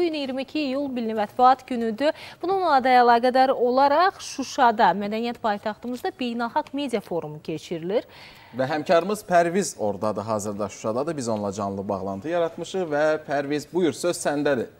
Bu gün 22 iyul Milli Mətbuat günüdür. Bununla da əlaqədar olaraq Şuşada, mədəniyyət paytaxtımızda beynəlxalq media forumu keçirilir. Və həmkarımız Pərviz oradadır, hazırda Şuşadadır. Biz onunla canlı bağlantı yaratmışıq və Pərviz, buyur, söz səndədir.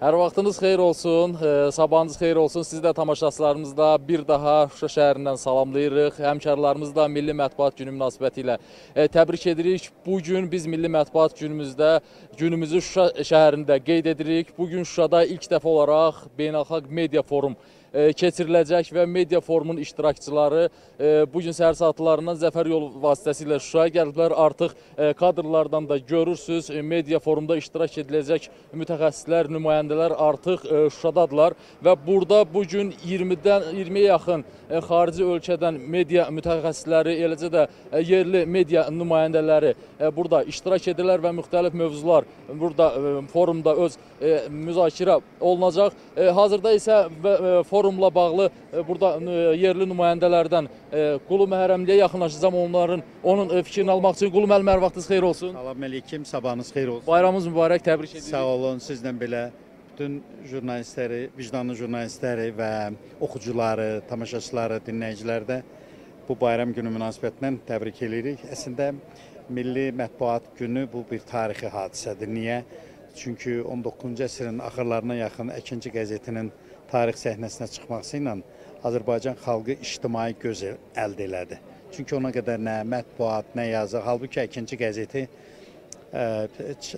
Hər vaxtınız xeyir olsun, e, sabahınız xeyir olsun. Siz də tamaşaçılarımızda bir daha Şuşa şəhərindən salamlayırıq. Həmkarlarımız da Milli Mətbuat Günü münasibəti ilə e, təbrik edirik. Bu gün biz Milli Mətbuat Günümüzdə günümüzü Şuşa şəhərində qeyd edirik. Bu gün Şuşada ilk dəfə olaraq Beynəlxalq Media Forum e, keçiriləcək və media forumun iştirakçıları e, bu gün səhər saatlarından Zəfər yol vasitəsilə Şuşaya gəliblər. Artıq e, kadrlardan da görürsüz, media forumda iştirak ediləcək mütəxəssislər, nümayəndələr artıq Şuşadadılar və burada bu gün 20-dən 20-yə yaxın xarici ölkədən media mütəxəssisləri, eləcə də yerli media nümayəndələri burada iştirak edirlər və müxtəlif mövzular burada forumda öz müzakirə olunacaq. Hazırda isə forum forumla bağlı e, burada e, yerli nümayəndələrdən e, Qulu Məhərrəmliyə yaxınlaşacağam onların onun fikrini almaq üçün. Qulu müəllim hər vaxtınız xeyir olsun. Salam əleyküm, sabahınız xeyir olsun. Bayramınız mübarək, təbrik edirik. Sağ olun, sizlə belə bütün jurnalistləri, vicdanlı jurnalistləri və oxucuları, tamaşaçıları, dinləyiciləri də bu bayram günü münasibətindən təbrik edirik. Əslində Milli Mətbuat Günü bu bir tarixi hadisədir. Niyə? Çünki 19-cu əsrin axırlarına yaxın Əkinci qəzetinin tarix səhnəsinə çıxması ilə Azərbaycan xalqı ictimai göz əldə elədi. Çünki ona qədər nə mətbuat, nə yazı, halbuki ikinci qəzeti ə,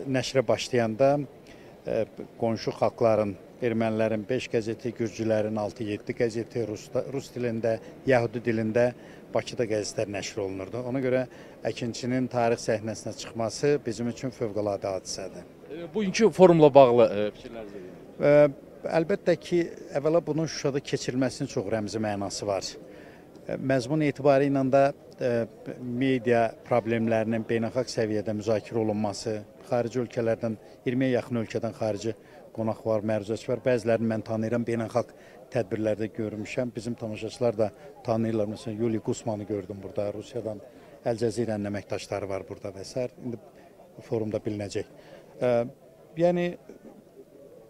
nəşrə başlayanda ə, qonşu xalqların, ermənilərin 5 qəzeti, gürcülərin 6-7 qəzeti, rus, rus dilində, yəhudi dilində Bakıda qəzetlər nəşr olunurdu. Ona görə əkinçinin tarix səhnəsinə çıxması bizim üçün fövqəladə hadisədir. Bugünkü forumla bağlı fikirlərinizi verin. Əlbəttə ki, əvvəla bunun Şuşada keçirilməsinin çox rəmzi mənası var. Məzmun etibarı ilə də media problemlərinin beynəlxalq səviyyədə müzakirə olunması, xarici ölkələrdən 20-yə yaxın ölkədən xarici qonaq var, məruzəçi var. Bəzilərini mən tanıyıram, beynəlxalq tədbirlərdə görmüşəm. Bizim tamaşaçılar da tanıyırlar. Məsələn, Yuli Gusmanı gördüm burada, Rusiyadan Əl Cəzirənin əməkdaşları var burada və s. İndi forumda bilinəcək. Yəni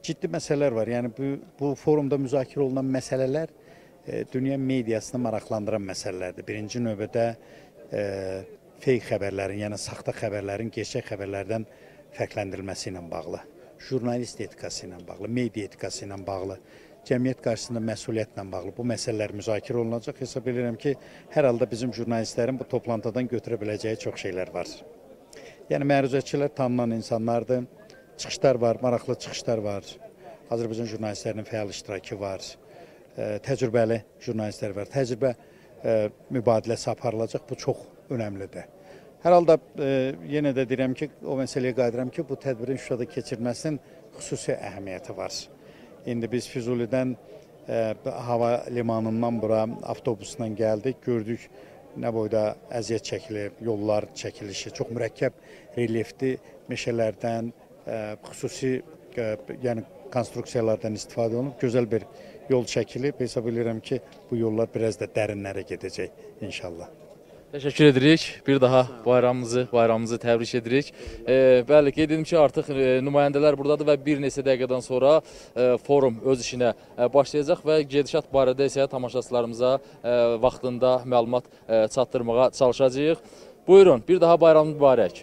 ciddi məsələlər var. Yəni bu, bu forumda müzakirə olunan məsələlər e, dünya mediasını maraqlandıran məsələlərdir. Birinci növbədə e, feyk xəbərlərin, yəni saxta xəbərlərin gerçək xəbərlərdən fərqləndirilməsi ilə bağlı, jurnalist etikası ilə bağlı, media etikası ilə bağlı, cəmiyyət qarşısında məsuliyyətlə bağlı bu məsələlər müzakirə olunacaq. Hesab edirəm ki, hər halda bizim jurnalistlərin bu toplantıdan götürə biləcəyi çox şeylər var. Yəni məruzəçilər tanınan insanlardır çıxışlar var, maraqlı çıxışlar var. Azərbaycan jurnalistlərinin fəal iştirakı var. Təcrübəli jurnalistlər var. Təcrübə mübadiləsi aparılacaq. Bu çox önəmlidir. Hər halda yenə də deyirəm ki, o məsələyə qayıdıram ki, bu tədbirin Şuşada keçirilməsinin xüsusi əhəmiyyəti var. İndi biz Füzulidən hava limanından bura avtobusla gəldik, gördük nə boyda əziyyət çəkilir, yollar çəkilişi çox mürəkkəb relyefli meşələrdən, xüsusi yəni konstruksiyalardan istifadə olunub gözəl bir yol çəkilib. Hesab edirəm ki, bu yollar biraz da dərinlərə gedəcək inşallah. Təşəkkür edirik. Bir daha bayramımızı, bayramımızı təbrik edirik. E, bəli, qeyd edim ki, artıq e, nümayəndələr buradadır və bir neçə dəqiqədən sonra e, forum öz işinə e, başlayacaq və gedişat barədə isə tamaşaçılarımıza e, vaxtında məlumat e, çatdırmağa çalışacağıq. Buyurun, bir daha bayram mübarək.